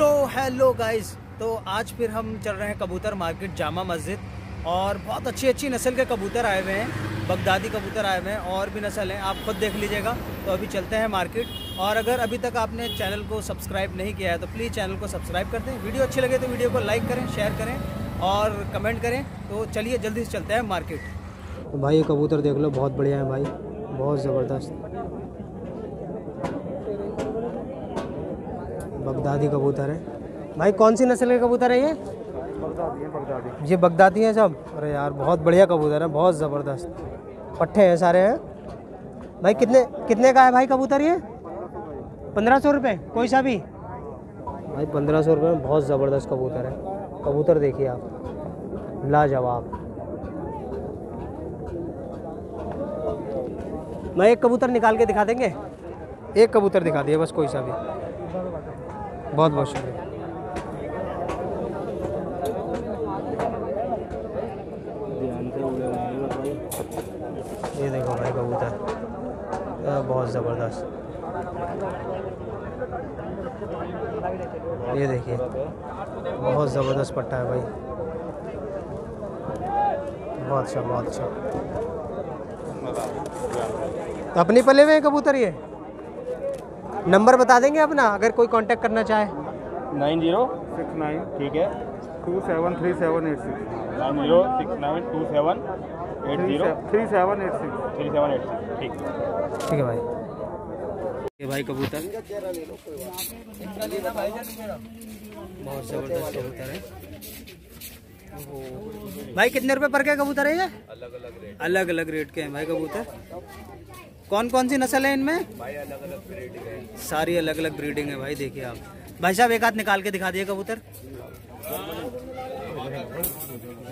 So hello guys तो आज फिर हम चल रहे हैं कबूतर मार्केट, जामा मस्जिद, और बहुत अच्छी अच्छी नस्ल के कबूतर आए हुए हैं, बगदादी कबूतर आए हुए हैं, और भी नस्ल हैं, आप खुद देख लीजिएगा तो अभी चलते हैं मार्केट, और अगर अभी तक आपने चैनल को सब्सक्राइब नहीं किया है तो प्लीज़ चैनल को सब्सक्राइब कर दें, वीडियो अच्छी लगे तो वीडियो को लाइक करें, शेयर करें, और कमेंट करें तो चलिए जल्दी से चलते हैं मार्केट। तो भाई ये कबूतर देख लो, बहुत बढ़िया है भाई, बहुत ज़बरदस्त। बगदादी कबूतर है। भाई कौन सी नस्ल के कबूतर है ये? बगदादी ये बगदादी हैं सब? अरे यार बहुत बढ़िया कबूतर है बहुत ज़बरदस्त। पट्टे हैं सारे हैं? भाई कितने कितने का है भाई कबूतर ये? पंद्रह सौ रुपये कोई सा भी? भाई पंद्रह सौ रुपये में बहुत ज़बरदस्त कबूतर है। कबूतर देखिए आप। लाजवाब। मैं एक कबूतर निकाल के दिखा देंगे? एक कबूतर दिखा दिए बस कोई सा भी। बहुत बहुत शुक्रिया। ये देखो भाई कबूतर। बहुत ज़बरदस्त। ये देखिए, बहुत ज़बरदस्त पट्टा है भाई। बहुत अच्छा बहुत अच्छा। अपनी पले हैं कबूतर ये? नंबर बता देंगे अपना अगर कोई कांटेक्ट करना चाहे। Nine zero. Six nine. ठीक है। Two seven three seven eight six. Nine zero six nine two seven eight zero. Three seven eight six. Three seven eight six ठीक। ठीक है भाई। ये भाई कबूतर। बहुत ज़बरदस्त कबूतर है। भाई कितने रुपए पर के कबूतर है ये? अलग अलग रेट अलग अलग रेट के हैं भाई कबूतर। कौन कौन सी नस्ल है इनमें? भाई अलग अलग ब्रीडिंग है। सारी अलग अलग ब्रीडिंग है भाई देखिए आप। भाई साहब एक हाथ निकाल के दिखा दिए कबूतर।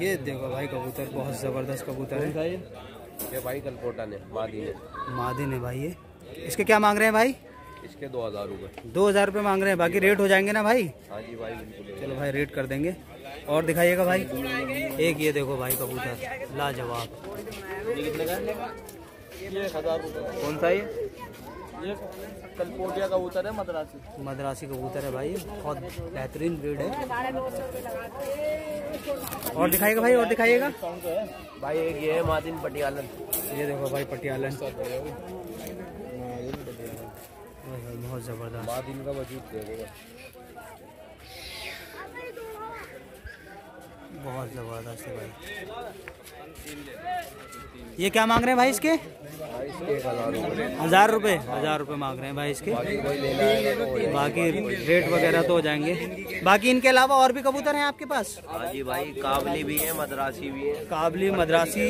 ये देखो भाई कबूतर बहुत ज़बरदस्त कबूतर है। ये भाई कलकोटा ने मादी ने। मादिन है भाई ये। इसके क्या मांग रहे हैं भाई? इसके दो हज़ार रूपए। दो हज़ार रुपये मांग रहे हैं बाकी रेट हो जाएँगे ना भाई? हाँ जी भाई चलो भाई रेट कर देंगे। और दिखाइएगा भाई। एक ये देखो भाई कबूतर लाजवाब। कौन सा ये? ये कलपोटिया कबूतर है मद्रासी। मद्रासी कबूतर है भाई बहुत बेहतरीन ब्रीड है। और दिखाइएगा भाई और दिखाइएगा। भाई एक ये है मादिन पटियालन। ये देखो भाई पटियालन। बहुत ज़बरदस्त। मादिन का वजूद देखो बहुत ज़बरदस्त है भाई। ये क्या मांग रहे हैं भाई इसके? हज़ार रूपए हज़ार रुपए मांग रहे हैं भाई इसके। बाकी रेट वगैरह तो हो जाएँगे। बाकी इनके अलावा और भी कबूतर हैं आपके पास? हाँ जी भाई काबली भी है मद्रासी भी है। काबली मद्रासी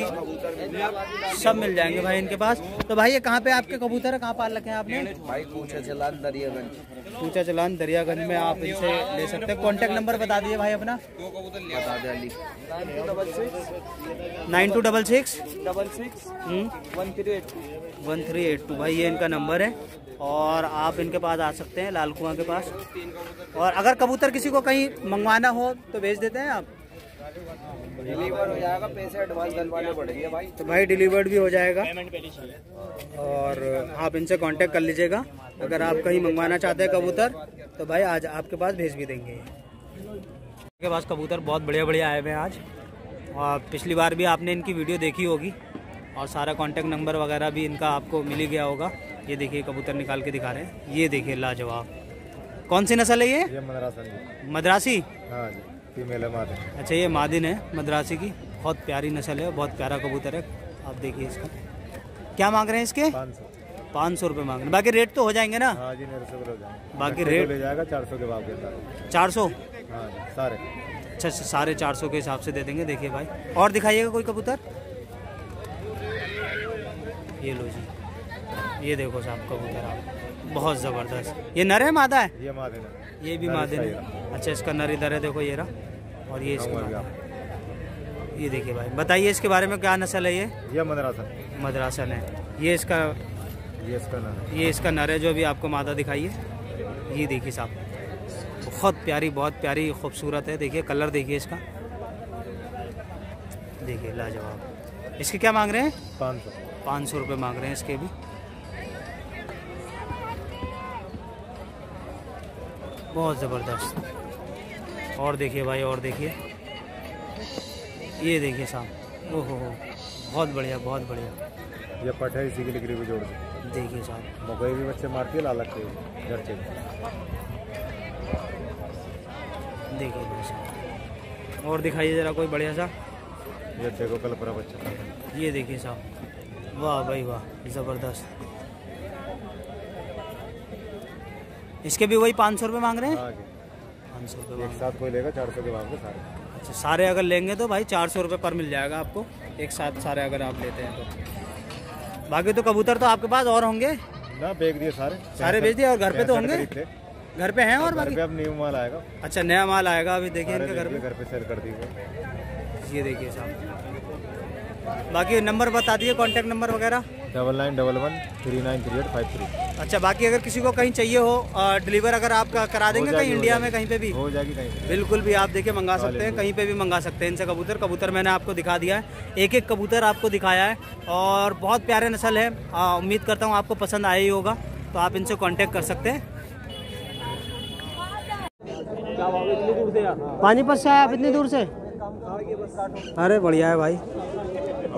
सब मिल जाएँगे भाई इनके पास। तो भाई ये कहाँ पे आपके कबूतर है? कहाँ पाल रखे हैं आपने? भाई पूछे चला दरियागंज। पूछा चलान दरियागंज में आप इनसे ले सकते हैं। कॉन्टेक्ट नंबर बता दिए भाई अपना। बता दे Ali. Nine two double six? Double six. One three eight two. One three eight two. भाई ये इनका नंबर है। और आप इनके पास आ सकते हैं लाल कुआँ के पास। और अगर कबूतर किसी को कहीं मंगवाना हो तो भेज देते हैं आप। डिलीवर हो जाएगा पैसे एडवांस डलवाने पड़ेंगे भाई। तो भाई डिलीवर्ड भी हो जाएगा। और आप इनसे कांटेक्ट कर लीजिएगा। अगर आप कहीं मंगवाना चाहते हैं कबूतर तो भाई आज आपके पास भेज भी देंगे। इनके पास कबूतर बहुत बढ़िया बढ़िया आए हुए हैं आज। और पिछली बार भी आपने इनकी वीडियो देखी होगी। और सारा कांटेक्ट नंबर वगैरह भी इनका आपको मिल ही गया होगा। ये देखिए कबूतर निकाल के दिखा रहे हैं। ये देखिए लाजवाब। कौन सी नस्ल है ये? ये मद्रासी? हाँ जी फीमेल है मादे अच्छा ये मादिन है मद्रासी की। बहुत प्यारी नस्ल है बहुत प्यारा कबूतर है। आप देखिए इसका। क्या मांग रहे हैं इसके? पाँच सौ। पाँच रुपये मांग रहे हैं। बाकी रेट तो हो जाएँगे ना? हाँ जी मेरे से हो जाएँगे। बाकी रेट ले जाएगा चार सौ के भाव के चार सौ? हाँ जी सारे। अच्छा अच्छा साढ़े चार सौ के हिसाब से दे देंगे देखिए भाई। और दिखाइएगा कोई कबूतर? ये लो जी। ये देखो साहब कबूतर आप। बहुत ज़बरदस्त। ये नर है मादा है? ये मादे ये भी मादे। अच्छा इसका नर इधर है देखो ये रहा। और ये इसका। ये देखिए भाई बताइए इसके बारे में क्या नस्ल है ये? ये मदरासन। मद्रासन है। ये इसका ये इसका नाम है। ये इसका नर है जो अभी आपको मादा दिखाई है। ये देखिए साहब। बहुत प्यारी बहुत प्यारी खूबसूरत है। देखिए कलर देखिए इसका। देखिए लाजवाब। इसके क्या मांग रहे हैं? पाँच सौ। पाँच सौ रुपये मांग रहे हैं इसके भी। बहुत ज़बरदस्त। और देखिए भाई और देखिए। ये देखिए साहब। ओहो हो बहुत बढ़िया बहुत बढ़िया। ये पट है इसी के लिए ग्रेवी जोड़ दी। देखिए साहब। मकई भी बच्चे मारती है लाल के घर से देखिए और दिखाइए ज़रा कोई बढ़िया सा। ये देखो कल पूरा बच्चा। ये देखिए साहब। वाह भाई वाह ज़बरदस्त। इसके भी वही पाँच सौ रुपये मांग रहे हैं? पाँच सौ रुपये एक साथ कोई लेगा चार सौ के भाव में सारे। अच्छा सारे अगर लेंगे तो भाई चार सौ रुपये पर मिल जाएगा आपको। एक साथ सारे अगर आप लेते हैं तो। बाकी तो कबूतर तो आपके पास और होंगे? ना बेच दिए सारे। सारे बेच दिए और घर पे तो होंगे। घर पे हैं और घर बाकी? पे अब न्यू माल आएगा। अच्छा नया माल आएगा अभी देखिए इनके घर पे। घर पे सेल कर दी ये देखिए साहब। बाकी नंबर बता दिए कांटेक्ट नंबर वगैरह? Double nine double one three nine three eight five three अच्छा बाकी अगर किसी को कहीं चाहिए हो डिलीवर अगर आप करा देंगे कहीं इंडिया में कहीं पे भी? हो जाएगी कहीं पे। बिल्कुल भी आप देखिए मंगा सकते हैं कहीं पे भी मंगा सकते हैं इनसे कबूतर। कबूतर मैंने आपको दिखा दिया है। एक एक कबूतर आपको दिखाया है और बहुत प्यारे नस्ल है। उम्मीद करता हूँ आपको पसंद आया ही होगा तो आप इनसे कांटेक्ट कर सकते हैं। पानीपत से आए आप इतनी दूर से? अरे बढ़िया है भाई।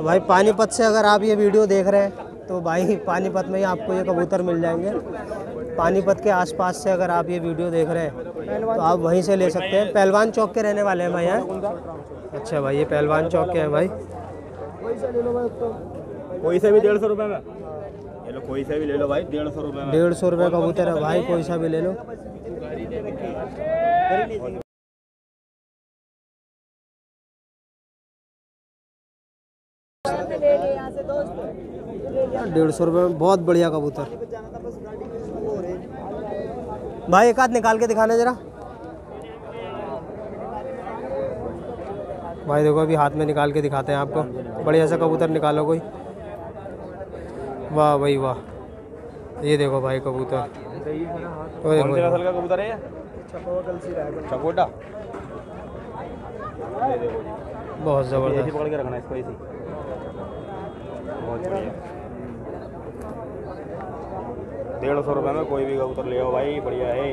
भाई पानीपत से अगर आप ये वीडियो देख रहे हैं तो भाई पानीपत में ही आपको ये कबूतर मिल जाएँगे। पानीपत के आसपास से अगर आप ये वीडियो देख रहे हैं तो आप वहीं से ले सकते हैं। पहलवान चौक के रहने वाले हैं भाई हैं अच्छा भाई ये पहलवान चौक के हैं भाई। कोई से भी डेढ़ सौ रुपये में। ये लो कोई से भी ले लो भाई डेढ़ सौ रुपए में। डेढ़ सौ रुपये कबूतर है भाई कोई सा भी ले लो। डेढ़ सौ रुपये में बहुत बढ़िया कबूतर। भाई एक हाथ निकाल के दिखाना जरा। भाई देखो अभी हाथ में निकाल के दिखाते हैं आपको। बढ़िया सा कबूतर निकालो कोई। वाह भाई वाह। ये देखो भाई कबूतर। देखो। कबूतर है ये? चकोटा? बहुत ज़बरदस्त। पकड़ के रखना इसको ऐसे बहुत बढ़िया। डेढ़ सौ रुपए में कोई भी कबूतर ले आओ भाई बढ़िया है।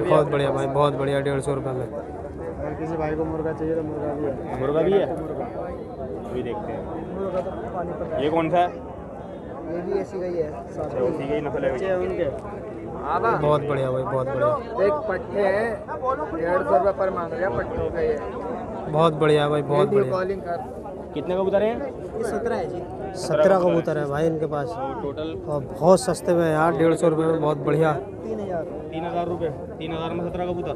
बहुत बढ़िया भाई बहुत बढ़िया डेढ़ सौ रुपये में। किसी भाई को मुर्गा चाहिए तो मुर्गा भी है। मुर्गा भी है? अभी देखते हैं। ये कौन सा है? ये भी ऐसी गई है अच्छा उसी की ही नस्ल है बच्चे उनके। बहुत बढ़िया भाई बहुत बढ़िया। एक पट्टे है। डेढ़ सौ रुपये पर मांग रहे हैं पट्टों का ये। बहुत बढ़िया भाई बहुत बढ़िया। कॉलिंग कर। कितने कबूतर हैं? सत्रह है जी। सत्रह कबूतर है भाई इनके पास। टोटल और बहुत सस्ते में यार डेढ़ सौ रुपये में बहुत बढ़िया। तीन हज़ार। तीन हज़ार रुपये? तीन हज़ार में सत्रह कबूतर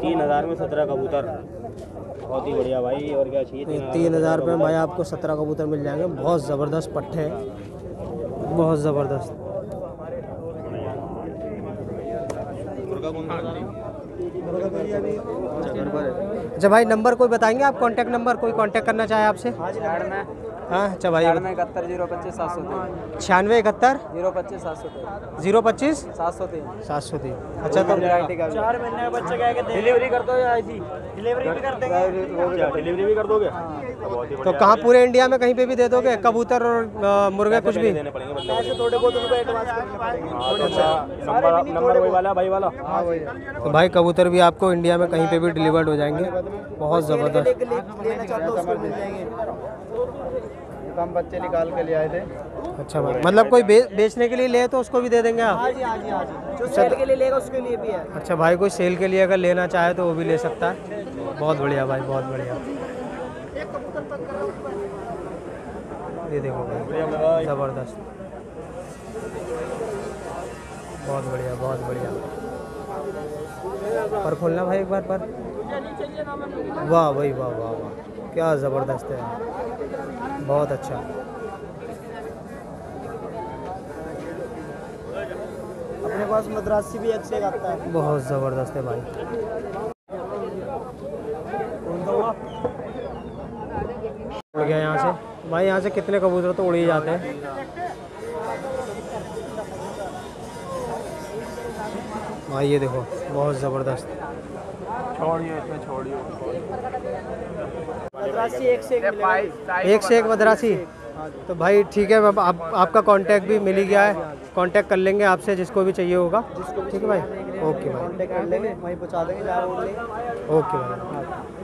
तीन हज़ार में सत्रह कबूतर बहुत ही बढ़िया भाई और क्या चाहिए? तीन हज़ार रुपये में भाई आपको सत्रह कबूतर मिल जाएँगे। बहुत ज़बरदस्त पट्टे हैं। बहुत ज़बरदस्त। मुर्गा कौन अच्छा भाई नंबर कोई बताएँगे आप? कांटेक्ट नंबर कोई कांटेक्ट करना चाहे आपसे? हाँ अच्छा भाई। इकहत्तर ज़ीरो पच्चीस सात सौ तीन छियानवे इकहत्तर? ज़ीरो पच्चीस? सात सौ तीन। ज़ीरो पच्चीस सात सौ तीन। सात सौ तीन अच्छा तो चार महीने का बच्चा क्या डिलीवरी कर दो ऐसी? डिलीवरी भी कर देंगे। डिलीवरी भी कर दोगे। तो बहुत ही। तो कहाँ पूरे इंडिया में कहीं पे भी दे दोगे? कबूतर और मुर्गे कुछ भी। थोड़े बहुत हाँ, तो अच्छा नंबर नंबर वही वाला भाई वाला? हाँ वही। तो भाई कबूतर भी आपको इंडिया में कहीं पे भी डिलीवर्ड हो जाएँगे। बहुत ज़बरदस्त। तो हम बच्चे निकाल के ले आए थे। अच्छा भाई मतलब कोई बे, बेचने के लिए ले तो उसको भी दे देंगे आप? हाँ जी हाँ जी हाँ जी। जो सेल के लिए लेगा उसके लिए भी है। अच्छा भाई कोई सेल के लिए अगर लेना चाहे तो वो भी ले सकता है? बहुत बढ़िया भाई बहुत बढ़िया। ये देखो भाई ज़बरदस्त। बहुत बढ़िया बहुत बढ़िया। पर खोलना भाई एक बार पर? वाह भाई वाह वाह वाह। क्या ज़बरदस्त है। बहुत अच्छा। अपने पास मद्रासी भी एक से एक आता है। बहुत ज़बरदस्त है भाई। उड़ गया यहाँ से। भाई यहाँ से कितने कबूतर तो उड़ ही जाते हैं। भाई ये देखो बहुत ज़बरदस्त। छोड़िए इसमें छोड़िए मद्रासी एक से एक मिलेगा। एक से एक मद्रासी। तो भाई ठीक है आप, आपका कांटेक्ट भी मिल ही गया है। कांटेक्ट कर लेंगे आपसे जिसको भी चाहिए होगा। ठीक है भाई? ओके भाई कॉन्टेक्ट कर लेंगे वहीं पहुँचा देंगे जहाँ बोल देंगे ओके भाई।